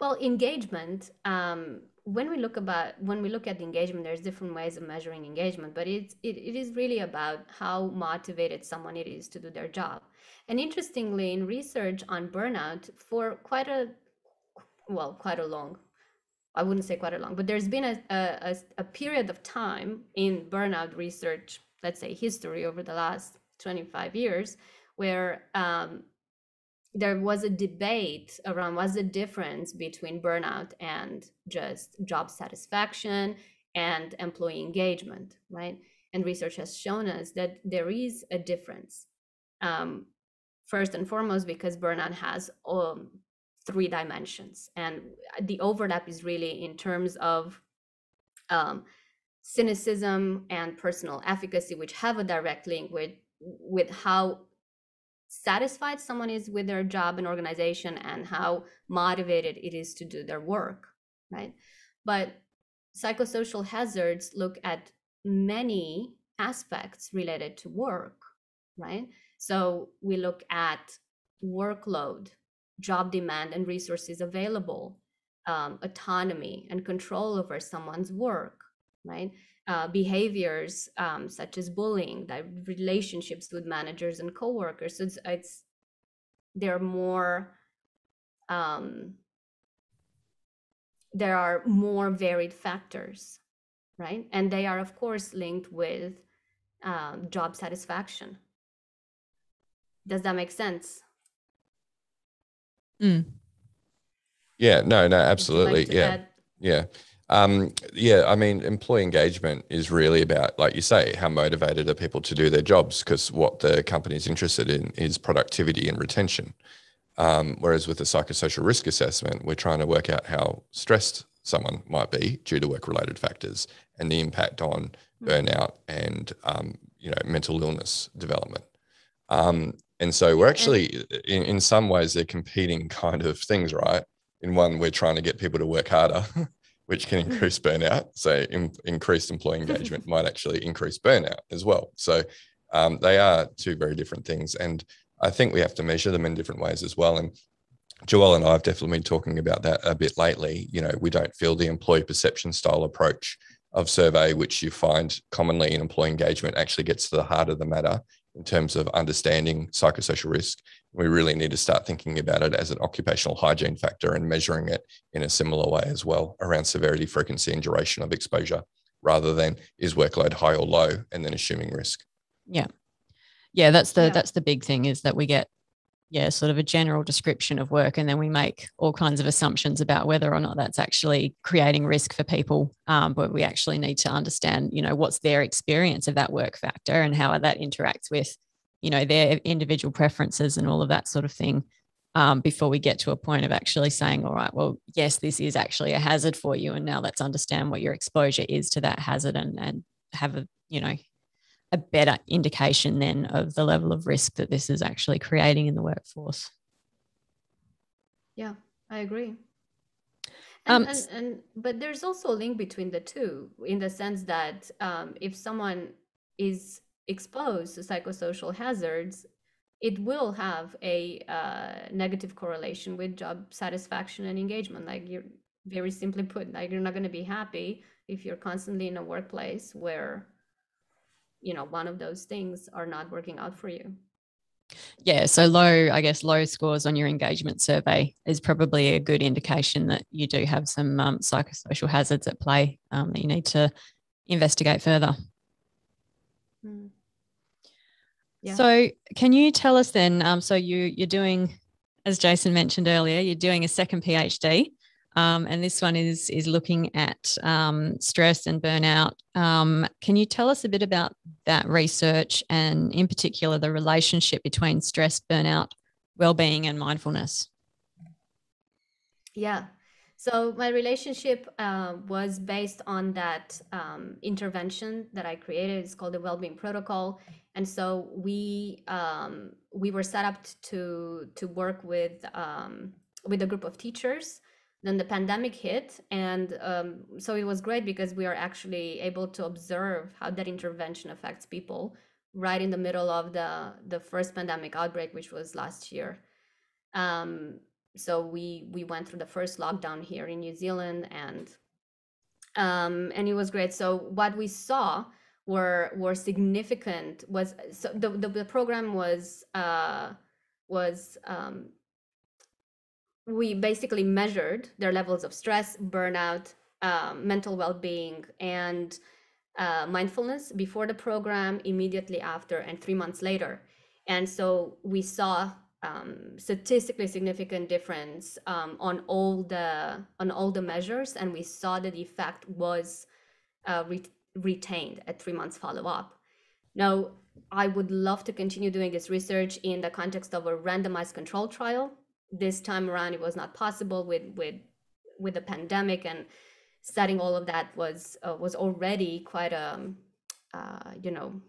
Well, engagement. Um, when we look about when we look at engagement, there's different ways of measuring engagement, but it's it, it is really about how motivated someone it is to do their job. And interestingly, in research on burnout, for quite a well, quite a long I wouldn't say quite a long, but there's been a, a, a period of time in burnout research let's say history over the last 25 years where um, there was a debate around what's the difference between burnout and just job satisfaction and employee engagement right and research has shown us that there is a difference um, first and foremost because burnout has um, three dimensions. And the overlap is really in terms of um, cynicism and personal efficacy, which have a direct link with with how satisfied someone is with their job and organization and how motivated it is to do their work, right? But psychosocial hazards look at many aspects related to work, right? So we look at workload, job demand and resources available, um, autonomy and control over someone's work, right? Uh, behaviors um, such as bullying, that relationships with managers and coworkers. So it's, it's they're more um, there are more varied factors, right? And they are of course linked with um, job satisfaction. Does that make sense? Mm. Yeah, no, no, absolutely. Like yeah. Add? Yeah. Um, yeah, I mean, employee engagement is really about, like you say, how motivated are people to do their jobs? Because what the company is interested in is productivity and retention. Um, whereas with the psychosocial risk assessment, we're trying to work out how stressed someone might be due to work-related factors and the impact on hmm. burnout and um, you know mental illness development. Um, and so we're actually, in, in some ways, they're competing kind of things, right? In one, we're trying to get people to work harder, which can increase burnout. So in, increased employee engagement might actually increase burnout as well. So um, they are two very different things. And I think we have to measure them in different ways as well. And Joelle and I have definitely been talking about that a bit lately. You know, we don't feel the employee perception style approach of survey, which you find commonly in employee engagement, actually gets to the heart of the matter in terms of understanding psychosocial risk. We really need to start thinking about it as an occupational hygiene factor and measuring it in a similar way as well around severity, frequency, and duration of exposure, rather than is workload high or low and then assuming risk. Yeah. Yeah, that's the yeah. that's the big thing is that we get yeah, sort of a general description of work, and then we make all kinds of assumptions about whether or not that's actually creating risk for people. Um, but we actually need to understand, you know, what's their experience of that work factor and how that interacts with, you know, their individual preferences and all of that sort of thing. Um, before we get to a point of actually saying, all right, well, yes, this is actually a hazard for you, and now let's understand what your exposure is to that hazard and and have a you know a better indication then of the level of risk that this is actually creating in the workforce. Yeah, I agree. And, um, and, and, but there's also a link between the two in the sense that um, if someone is exposed to psychosocial hazards, it will have a uh, negative correlation with job satisfaction and engagement. Like you're very simply put, like you're not going to be happy if you're constantly in a workplace where you know one of those things are not working out for you yeah so low i guess low scores on your engagement survey is probably a good indication that you do have some um, psychosocial hazards at play um, that you need to investigate further mm. Yeah. so can you tell us then um, so you you're doing as jason mentioned earlier you're doing a second phd um, and this one is is looking at um, stress and burnout. Um, can you tell us a bit about that research and, in particular, the relationship between stress, burnout, well-being, and mindfulness? Yeah. So my relationship uh, was based on that um, intervention that I created. It's called the Wellbeing Protocol, and so we um, we were set up to to work with um, with a group of teachers. Then the pandemic hit and um, so it was great because we are actually able to observe how that intervention affects people right in the middle of the the first pandemic outbreak which was last year. Um, so we we went through the first lockdown here in new zealand and um, and it was great. So what we saw were were significant was so the, the, the program was uh, was um, we basically measured their levels of stress, burnout, uh, mental well-being, and uh, mindfulness before the program, immediately after, and three months later. And so we saw um, statistically significant difference um, on all the on all the measures, and we saw that the effect was uh, re- retained at three months follow-up. Now, I would love to continue doing this research in the context of a randomized control trial this time around it was not possible with with with the pandemic and studying all of that was uh, was already quite a uh, you know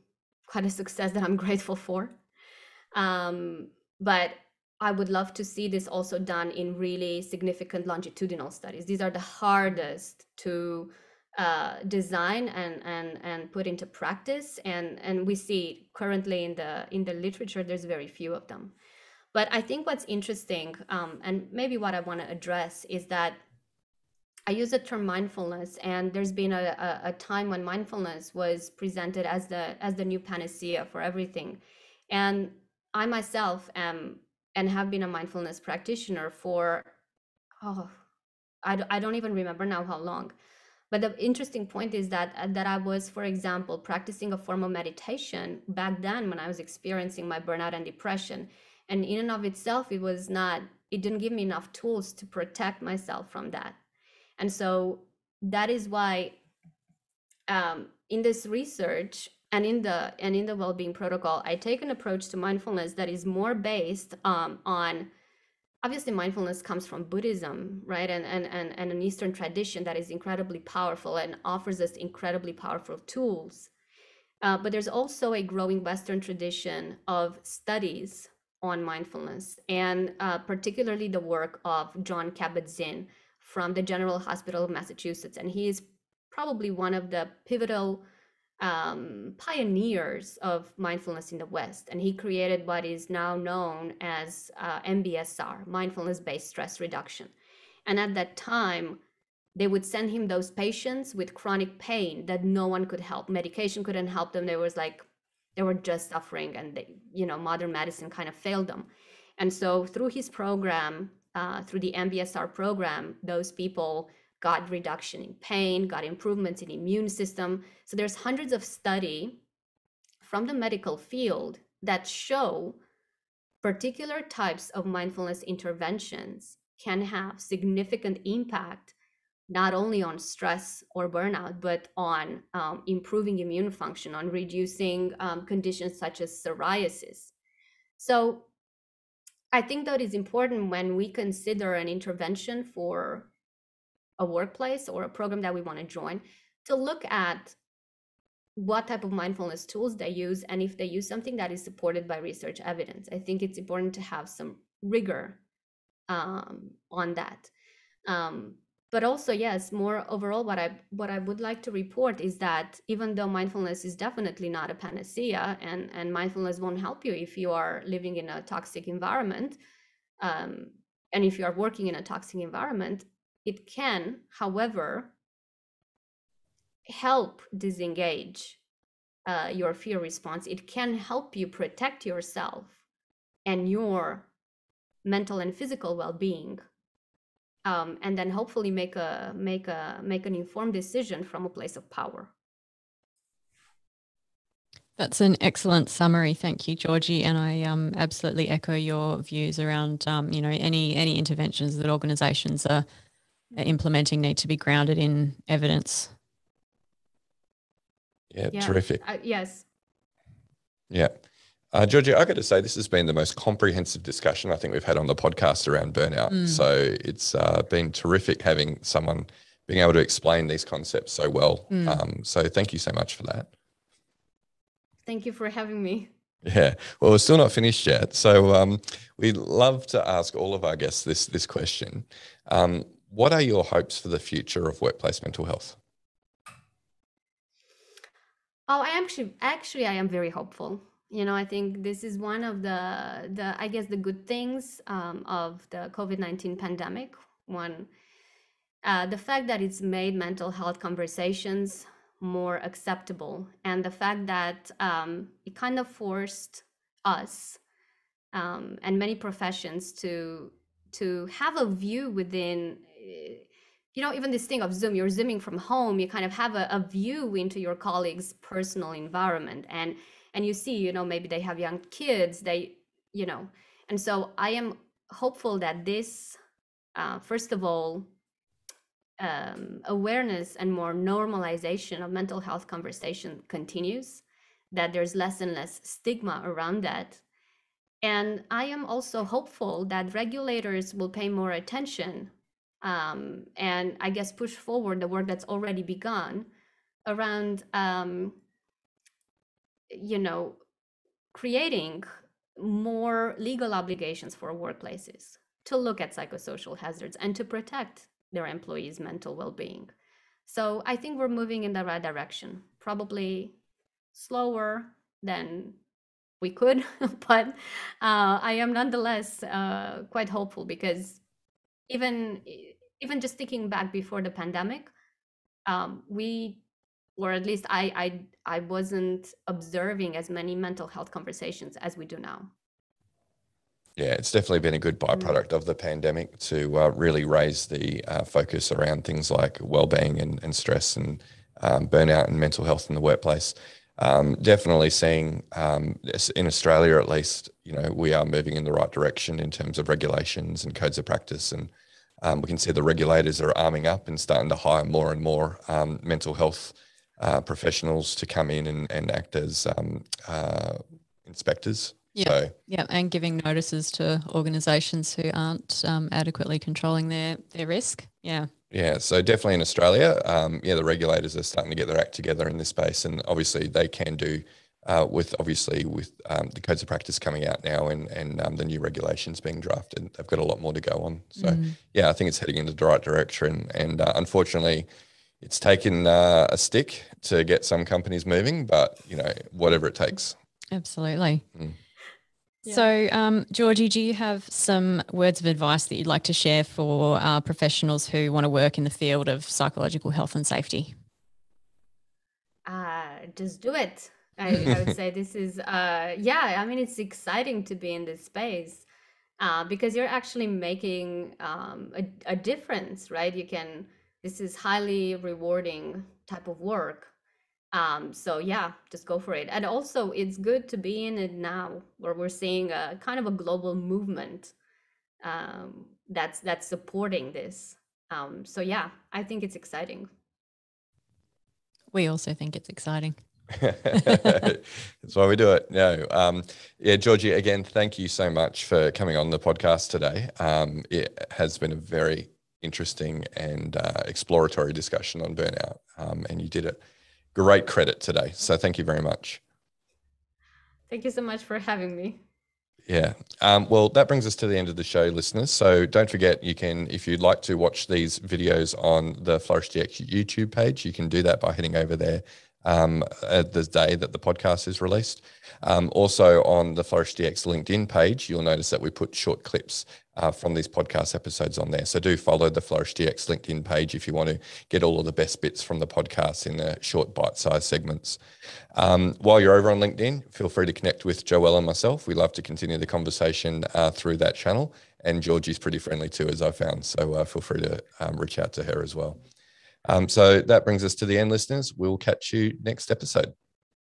quite a success that I'm grateful for. Um, but I would love to see this also done in really significant longitudinal studies. These are the hardest to uh, design and and and put into practice, and and we see currently in the in the literature there's very few of them. But I think what's interesting, um, and maybe what I want to address, is that I use the term mindfulness, and there's been a, a, a, time when mindfulness was presented as the as the new panacea for everything, and I myself am and have been a mindfulness practitioner for oh, I, I don't even remember now how long. But the interesting point is that uh, that I was, for example, practicing a form of meditation back then when I was experiencing my burnout and depression, and in and of itself, it was not. It didn't give me enough tools to protect myself from that and so that is why um, in this research and in the and in the well-being protocol i take an approach to mindfulness that is more based um, on obviously mindfulness comes from buddhism right? And, and and and an eastern tradition that is incredibly powerful and offers us incredibly powerful tools. Uh, but there's also a growing western tradition of studies on mindfulness and uh, particularly the work of Jon Kabat-Zinn from the General Hospital of Massachusetts, and he is probably one of the pivotal um, pioneers of mindfulness in the West. And he created what is now known as uh, MBSR, mindfulness based stress reduction. And at that time, they would send him those patients with chronic pain that no one could help. Medication couldn't help them. They was like, they were just suffering, and they, you know, modern medicine kind of failed them. And so through his program, uh, through the MBSR program, those people got reduction in pain, got improvements in immune system. So there's hundreds of study from the medical field that show particular types of mindfulness interventions can have significant impact not only on stress or burnout, but on um, improving immune function, on reducing um, conditions such as psoriasis. So I think that is important when we consider an intervention for a workplace or a program that we want to join to look at what type of mindfulness tools they use and if they use something that is supported by research evidence. I think it's important to have some rigor um, on that. Um, but also yes more overall what i what i would like to report is that even though mindfulness is definitely not a panacea and and mindfulness won't help you if you are living in a toxic environment um, and if you are working in a toxic environment it can however help disengage uh, your fear response. It can help you protect yourself and your mental and physical well-being um, and then hopefully make a make a make an informed decision from a place of power. That's an excellent summary. Thank you Georgi and i um, absolutely echo your views around um, you know any any interventions that organizations are implementing need to be grounded in evidence yeah, yeah. terrific uh, yes yeah uh, Georgi, I got to say, this has been the most comprehensive discussion I think we've had on the podcast around burnout. Mm. So it's uh, been terrific having someone being able to explain these concepts so well. Mm. Um, so thank you so much for that. Thank you for having me. Yeah, well, we're still not finished yet. So um, we love to ask all of our guests this this question: um, What are your hopes for the future of workplace mental health? Oh, I actually, actually, I am very hopeful you know i think this is one of the the i guess the good things um, of the covid-19 pandemic one uh, the fact that it's made mental health conversations more acceptable and the fact that um, it kind of forced us um, and many professions to to have a view within you know even this thing of zoom you're zooming from home you kind of have a, a view into your colleagues personal environment. And and you see you know maybe they have young kids they you know. And so i am hopeful that this uh, first of all um, awareness and more normalization of mental health conversation continues that there's less and less stigma around that. And I am also hopeful that regulators will pay more attention um, and I guess push forward the work that's already begun around, um, you know, creating more legal obligations for workplaces to look at psychosocial hazards and to protect their employees' mental well-being. So I think we're moving in the right direction. Probably slower than we could, but uh, I am nonetheless uh, quite hopeful because even even just thinking back before the pandemic, um, we or at least I, I I wasn't observing as many mental health conversations as we do now. Yeah, it's definitely been a good mm. byproduct of the pandemic to uh, really raise the uh, focus around things like well-being and, and stress and um, burnout and mental health in the workplace. Um, definitely seeing um, in Australia, at least, you know, we are moving in the right direction in terms of regulations and codes of practice, and um, we can see the regulators are arming up and starting to hire more and more um, mental health uh, professionals to come in and, and act as um, uh, inspectors yeah, so, yeah, and giving notices to organisations who aren't um, adequately controlling their their risk. Yeah, yeah. So definitely in Australia, um, yeah, the regulators are starting to get their act together in this space, and obviously they can do uh, with obviously with um, the codes of practice coming out now and and um, the new regulations being drafted. They've got a lot more to go on. So mm. yeah, I think it's heading into the right direction, and uh, unfortunately. It's taken uh, a stick to get some companies moving, but you know whatever it takes. Absolutely. Mm. So, um, Georgi, do you have some words of advice that you'd like to share for uh, professionals who want to work in the field of psychological health and safety? Uh, just do it. I, I would say this is, uh, yeah, I mean, it's exciting to be in this space uh, because you're actually making um, a, a difference, right? You can, this is highly rewarding type of work um, so yeah, just go for it. And also, it's good to be in it now, where we're seeing a kind of a global movement um, that's that's supporting this. Um, so yeah, I think it's exciting. We also think it's exciting. That's why we do it. No, um, yeah, Georgi, again, thank you so much for coming on the podcast today. Um, it has been a very interesting and uh, exploratory discussion on burnout, um, and you did it great credit today. So thank you very much. Thank you so much for having me. Yeah. Um, well, that brings us to the end of the show, listeners. So don't forget, you can, if you'd like to watch these videos on the FlourishDx YouTube page, you can do that by heading over there um, the day that the podcast is released. Um, also, on the FlourishDx LinkedIn page, you'll notice that we put short clips uh, from these podcast episodes on there. So do follow the FlourishDx LinkedIn page if you want to get all of the best bits from the podcast in the short bite-sized segments. Um, while you're over on LinkedIn, feel free to connect with Joelle and myself. We love to continue the conversation uh, through that channel. And Georgi's pretty friendly too, as I found. So uh, feel free to um, reach out to her as well. Um, so that brings us to the end, listeners. We'll catch you next episode.